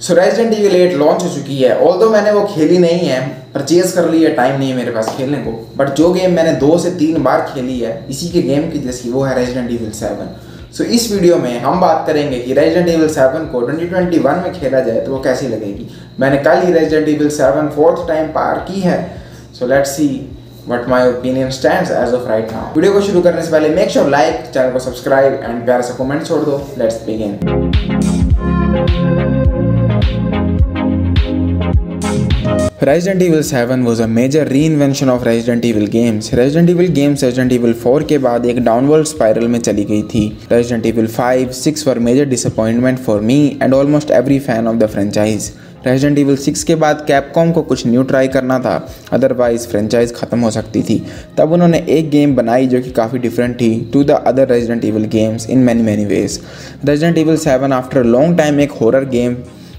सो Resident evil 8 launch हो चुकी है। ऑल दो मैंने वो खेली नहीं है परचेज कर ली है टाइम नहीं है मेरे पास खेलने को। बट जो गेम मैंने दो से तीन बार खेली है, इसी के गेम की जैसी वो है रेजिडेंट ईविल 7 सो इस वीडियो में हम बात करेंगे कि रेजिडेंट ईविल 7 को 2021 में खेला जाए तो वो कैसी लगेगी। मैंने कल ही रेजिडेंट ईविल 7 फोर्थ टाइम पार की है। So let's see what my opinion stand as of right now video को शुरू करने से पहले मेक श्योर लाइक चैनल को सब्सक्राइब एंड प्यार से कमेंट छोड़ दो let's begin Resident Evil 7 was a major reinvention of Resident Evil games. Resident Evil games Resident Evil 4 के बाद एक डाउनवर्ड स्पाइरल में चली गई थी Resident Evil 5, 6 were major disappointment for me and almost every fan of the franchise. Resident Evil 6 के बाद Capcom को कुछ न्यू ट्राई करना था। अदरवाइज़ फ्रेंचाइज ख़त्म हो सकती थी। तब उन्होंने एक गेम बनाई जो कि काफ़ी डिफरेंट थी to the other Resident Evil games in many many ways Resident Evil 7 after long time एक हॉरर गेम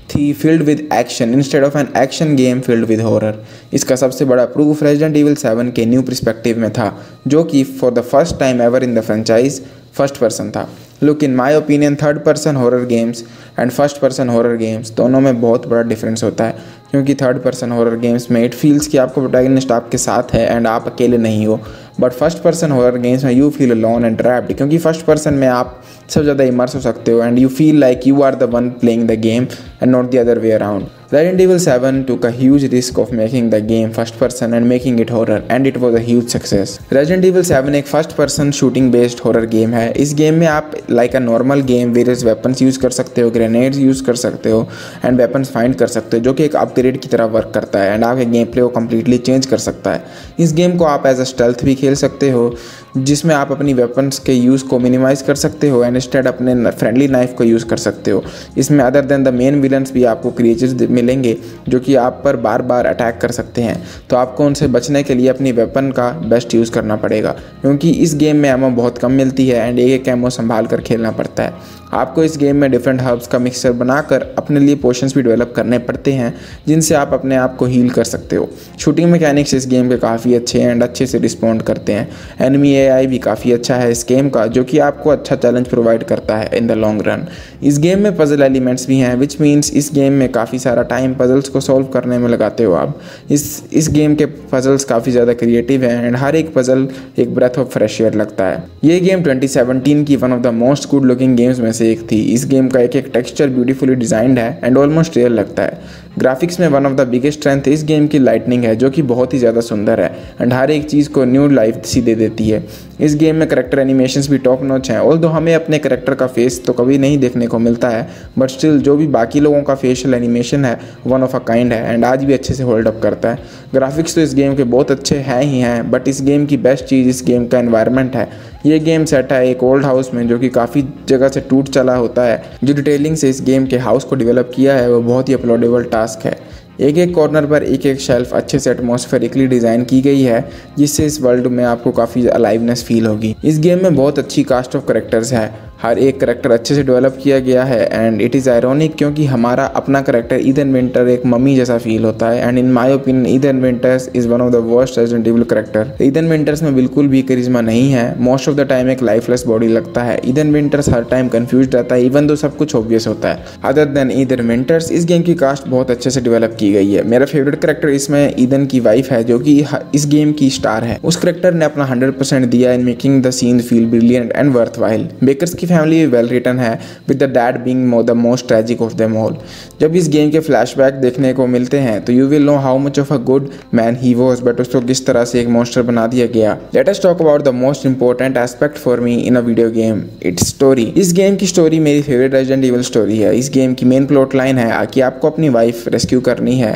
थी filled with action instead of an action game filled with horror इसका सबसे बड़ा प्रूफ रेजिडेंट ईविल 7 के new perspective में था, जो कि for the first time ever in the franchise first person था। Look in my opinion third person horror games and first person horror games दोनों में बहुत बड़ा डिफरेंस होता है, क्योंकि थर्ड पर्सन हॉरर गेम्स में इट फील्स कि आपको प्रोटैगनिस्ट आपके साथ है एंड आप अकेले नहीं हो but first person horror games में you feel lone and trapped क्योंकि फ़र्स्ट पर्सन में आप सब ज़्यादा इमर्स हो सकते हो and you feel like you are the one playing the game and not the other way around Resident Evil seven took a huge risk of making the game first person and making it horror and it was a huge success Resident Evil seven एक first person shooting based horror game है। इस game में आप like a normal game various weapon use कर सकते हो grenades use कर सकते हो एंड वेपन फाइंड कर सकते हो, जो कि एक अपग्रेड की तरह वर्क करता है एंड आपके गेम प्ले को कम्प्लीटली चेंज कर सकता है। इस गेम को आप एज अ स्टेल्थ भी खेल सकते हो जिसमें आप अपनी वेपन्स के यूज़ को मिनिमाइज़ कर सकते हो एंड स्टेड अपने फ्रेंडली नाइफ को यूज़ कर सकते हो। इसमें other than the main villains भी आपको क्रिएचर्स मिलेंगे जो कि आप पर बार बार अटैक कर सकते हैं। तो आपको उनसे बचने के लिए अपनी वेपन का बेस्ट यूज़ करना पड़ेगा, क्योंकि इस गेम में एमो बहुत कम मिलती है एंड एक एक एमओ संभाल कर खेलना पड़ता है। आपको इस गेम में डिफरेंट हर्ब्स का मिक्सचर बनाकर अपने लिए पोशंस भी डेवलप करने पड़ते हैं, जिनसे आप अपने आप को हील कर सकते हो। शूटिंग मैकेनिक्स इस गेम के काफ़ी अच्छे हैं एंड अच्छे से रिस्पॉन्ड करते हैं। एनमी एआई भी काफ़ी अच्छा है इस गेम का, जो कि आपको अच्छा चैलेंज प्रोवाइड करता है इन द लॉन्ग रन इस गेम में पजल एलिमेंट्स भी हैं विच मीन्स इस गेम में काफ़ी सारा टाइम पजल्स को सॉल्व करने में लगाते हो आप। इस इस गेम के पजल्स काफ़ी ज़्यादा क्रिएटिव हैं एंड हर एक पजल एक ब्रेथ ऑफ़ फ्रेश एयर लगता है। ये गेम 2017 की one of the most good looking games में से एक थी। इस गेम का एक एक टेक्सचर ब्यूटीफुली डिजाइंड है एंड ऑलमोस्ट रियल लगता है। ग्राफिक्स में one of the biggest strength इस गेम की लाइटनिंग है, जो कि बहुत ही ज़्यादा सुंदर है। एंड हर एक चीज़ को न्यू लाइफ सी दे देती है। इस गेम में करेक्टर एनिमेशन भी टॉप नॉच हैं। ऑल दो हमें अपने करेक्टर का फेस तो कभी नहीं देखने को मिलता है बट स्टिल जो भी बाकी लोगों का फेशियल एनिमेशन है वन ऑफ़ अ काइंड है। एंड आज भी अच्छे से होल्ड अप करता है। ग्राफिक्स तो इस गेम के बहुत अच्छे हैं ही हैं बट इस गेम की बेस्ट चीज़ इस गेम का इन्वायरमेंट है। ये गेम सेट है एक ओल्ड हाउस में, जो कि काफ़ी जगह से टूट चला होता है। जो डिटेलिंग से इस गेम के हाउस को डेवलप किया है, वो बहुत ही अपलोडेबल टास्क है। एक एक कॉर्नर पर एक एक शेल्फ अच्छे से एटमॉस्फेरिकली डिज़ाइन की गई है, जिससे इस वर्ल्ड में आपको काफ़ी अलाइवनेस फील होगी। इस गेम में बहुत अच्छी कास्ट ऑफ़ करेक्टर्स है। हर एक करेक्टर अच्छे से डेवलप किया गया है एंड इट इज़ आयरॉनिक क्योंकि हमारा अपना करेक्टर ईदन विंटर एक मम्मी जैसा फील होता है and in my opinion Ethan Winters is one of the worst Resident Evil character Ethan Winters में बिल्कुल भी करिश्मा नहीं है मोस्ट ऑफ़ द टाइम एक लाइफलेस बॉडी लगता है. ईदन विंटर्स हर टाइम कंफ्यूज रहता है इवन दो सब कुछ ऑब्वियस होता है. अदर देन ईदन विंटर्स इस गेम की कास्ट बहुत अच्छे से डेवलप की गई है. मेरा फेवरेट करेक्टर इसमें ईदन की वाइफ है, जो कि इस गेम की स्टार है. उस करेक्टर ने अपना हंड्रेड दिया in making the scene feel brilliant and worthwhile Bakers की फैमिली वेल रिटर्न रिटर्न है with the dad being the most tragic of them all जब इस गेम के फ्लैशबैक देखने को मिलते हैं तो you will know how much of a good man he was but उसको किस तरह से एक मोस्टर बना दिया गया। Let us talk about the most important aspect for me in a video game it's story इस गेम की स्टोरी मेरी फेवरेट रेजेंट इवल स्टोरी है। इस गेम की मेन प्लॉट लाइन है कि आपको अपनी वाइफ रेस्क्यू करनी है।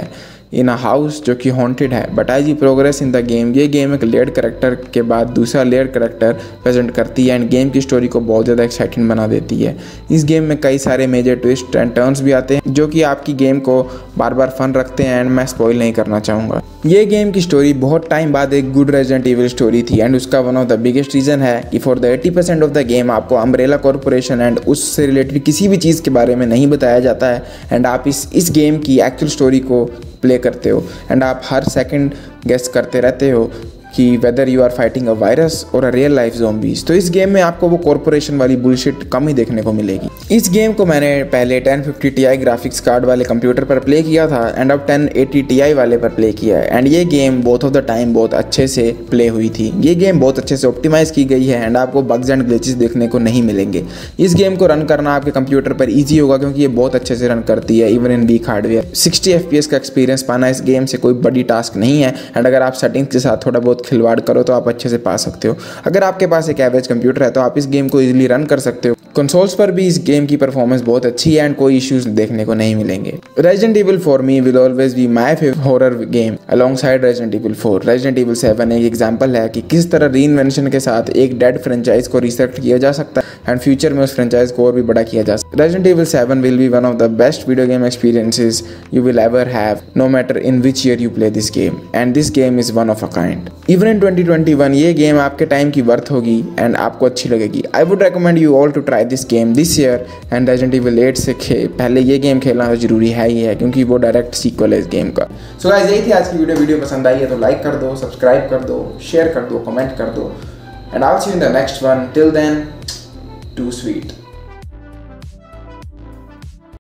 इन अ हाउस जो कि हॉन्टेड है। But I G progress in the game ये गेम एक लेड करेक्टर के बाद दूसरा लेड करेक्टर प्रेजेंट करती है एंड गेम की स्टोरी को बहुत ज़्यादा एक्साइटिंग बना देती है। इस गेम में कई सारे मेजर ट्विस्ट एंड टर्न्स भी आते हैं, जो कि आपकी गेम को बार बार फन रखते हैं एंड मैं स्पॉइल नहीं करना चाहूँगा। ये गेम की स्टोरी बहुत टाइम बाद एक गुड रेजेंट इवल स्टोरी थी एंड उसका one of the biggest reason है कि for the eighty percent of the game आपको अम्ब्रेला कॉरपोरेशन एंड उससे रिलेटेड किसी भी चीज़ के बारे में नहीं बताया जाता है। एंड आप इस इस गेम की एक्चुअल स्टोरी को प्ले करते हो। एंड आप हर सेकंड गेस करते रहते हो। कि whether you are fighting a virus और अ रियल लाइफ जोम्बीज तो इस गेम में आपको वो कॉरपोरेशन वाली बुलशिट कम ही देखने को मिलेगी। इस गेम को मैंने पहले 1050 fifty T I graphics card वाले कंप्यूटर पर प्ले किया था एंड अब 1080 एटी टी आई वाले पर प्ले किया है। एंड ये game both of the time बहुत अच्छे से प्ले हुई थी। ये गेम बहुत अच्छे से ऑप्टिमाइज की गई है एंड आपको बग्स एंड ग्लिचेस देखने को नहीं मिलेंगे। इस गेम को रन करना आपके कंप्यूटर पर ईजी होगा, क्योंकि ये बहुत अच्छे से रन करती है even in weak hardware sixty F का एक्सपीरियंस पाना इस गेम से कोई बड़ी टास्क नहीं है। एंड अगर आप सेटिंग्स के साथ थोड़ा बहुत खिलवाड़ करो तो आप अच्छे से पा सकते हो। अगर आपके पास एक एवरेज कंप्यूटर है तो आप इस गेम को इजीली रन कर सकते हो। कंसोल्स पर भी इस गेम की परफॉर्मेंस बहुत अच्छी है एंड कोई इश्यूज़ देखने को नहीं मिलेंगे। Resident Evil for me will always be my horror game alongside Resident Evil four Resident Evil seven एक एग्ज़ाम्पल है कि किस तरह री के साथ एक डेड फ्रेंचाइज को रिसेक्ट किया जा सकता है एंड फ्यूचर में उस फ्रेंचाइज को और भी बड़ा किया जा सकता है। Resident Evil seven will be one of the best video game experiences you will ever have no matter in which year you play this game and this game is one of a kind even in 2021 ये game आपके time की worth होगी and आपको अच्छी लगेगी। I would recommend you all to try this game this year and Resident Evil eight से खे, पहले ये गेम खेलना ज़रूरी है ही है क्योंकि वो डायरेक्ट सीक्वल है इस गेम का। सो so यही थी आज की वीडियो वीडियो पसंद आई है तो लाइक कर दो सब्सक्राइब कर दो शेयर कर दो कमेंट कर दो। And I see in the next one till then to sweet